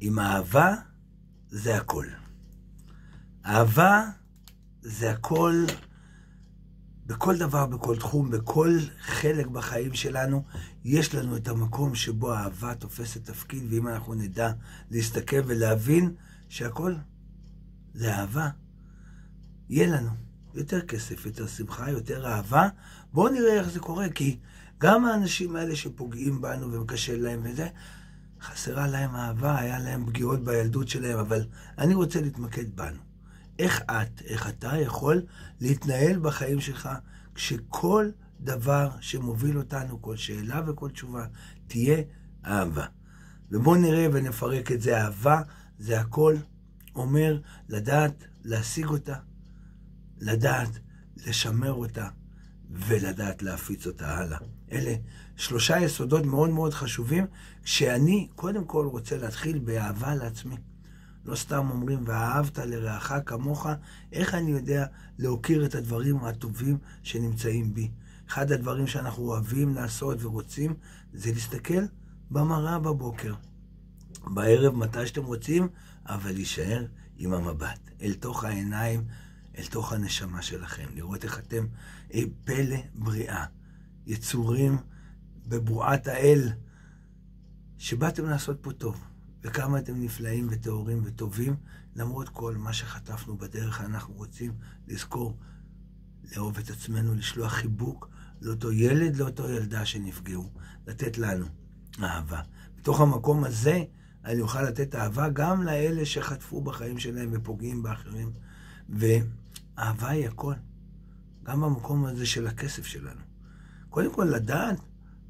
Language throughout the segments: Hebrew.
עם אהבה זה הכל. אהבה זה הכל בכל דבר, בכל תחום, בכל חלק בחיים שלנו, יש לנו את המקום שבו האהבה תופסת תפקיד, ואם אנחנו נדע להסתכל ולהבין שהכל זה אהבה, יהיה לנו יותר כסף, יותר שמחה, יותר אהבה. בואו נראה איך זה קורה, כי גם האנשים האלה שפוגעים בנו ומקשה להם וזה, חסרה להם אהבה, היה להם פגיעות בילדות שלהם, אבל אני רוצה להתמקד בנו. איך את, איך אתה יכול להתנהל בחיים שלך כשכל דבר שמוביל אותנו, כל שאלה וכל תשובה, תהיה אהבה. ובואו נראה ונפרק את זה. אהבה זה הכל אומר לדעת להשיג אותה, לדעת לשמר אותה ולדעת להפיץ אותה הלאה. אלה שלושה יסודות מאוד מאוד חשובים, שאני קודם כל רוצה להתחיל באהבה לעצמי. לא סתם אומרים, ואהבת לרעך כמוך, איך אני יודע להוקיר את הדברים הטובים שנמצאים בי? אחד הדברים שאנחנו אוהבים לעשות ורוצים, זה להסתכל במראה בבוקר. בערב, מתי שאתם רוצים, אבל להישאר עם המבט, אל תוך העיניים, אל תוך הנשמה שלכם, לראות איך אתם אי פלא בריאה, יצורים בבועת האל, שבאתם לעשות פה טוב. וכמה אתם נפלאים וטהורים וטובים, למרות כל מה שחטפנו בדרך, אנחנו רוצים לזכור, לאהוב את עצמנו, לשלוח חיבוק לאותו ילד, לאותו ילדה שנפגעו, לתת לנו אהבה. בתוך המקום הזה אני אוכל לתת אהבה גם לאלה שחטפו בחיים שלהם ופוגעים באחרים. ואהבה היא הכל, גם במקום הזה של הכסף שלנו. קודם כל, לדעת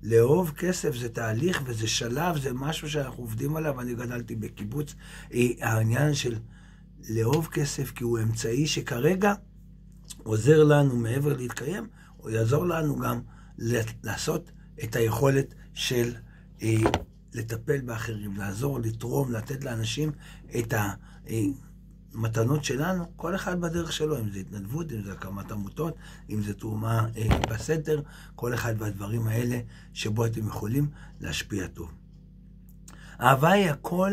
לאהוב כסף זה תהליך וזה שלב, זה משהו שאנחנו עובדים עליו. אני גדלתי בקיבוץ. אה, העניין של לאהוב כסף, כי הוא אמצעי שכרגע עוזר לנו מעבר להתקיים, הוא יעזור לנו גם לעשות את היכולת של אה, לטפל באחרים, לעזור, לתרום, לתת לאנשים את ה... מתנות שלנו, כל אחד בדרך שלו, אם זה התנדבות, אם זה הקמת עמותות, אם זה תרומה אה, בסתר, כל אחד בדברים האלה שבו אתם יכולים להשפיע טוב. אהבה היא הכל,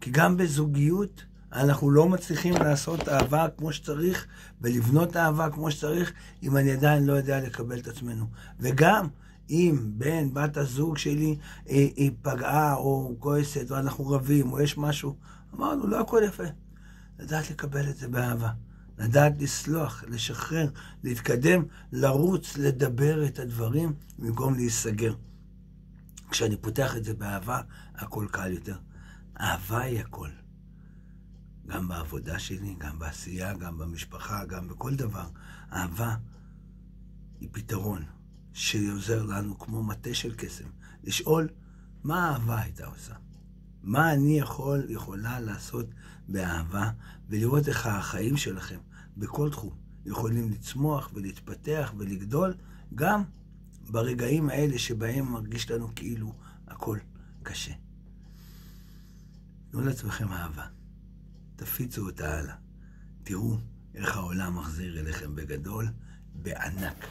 כי גם בזוגיות אנחנו לא מצליחים לעשות אהבה כמו שצריך ולבנות אהבה כמו שצריך, אם אני עדיין לא יודע לקבל את עצמנו. וגם אם בן, בת הזוג שלי אה, היא פגעה או כועסת או אנחנו רבים או יש משהו, אמרנו, לא הכל יפה. לדעת לקבל את זה באהבה. לדעת לסלוח, לשחרר, להתקדם, לרוץ, לדבר את הדברים במקום להיסגר. כשאני פותח את זה באהבה, הכל קל יותר. אהבה היא הכל. גם בעבודה שלי, גם בעשייה, גם במשפחה, גם בכל דבר. אהבה היא פתרון שעוזר לנו כמו מטה של קסם. לשאול מה האהבה הייתה עושה. מה אני יכול, יכולה לעשות באהבה, ולראות איך החיים שלכם, בכל תחום, יכולים לצמוח ולהתפתח ולגדול, גם ברגעים האלה שבהם מרגיש לנו כאילו הכל קשה. תנו לעצמכם אהבה, תפיצו אותה הלאה. תראו איך העולם מחזיר אליכם בגדול, בענק.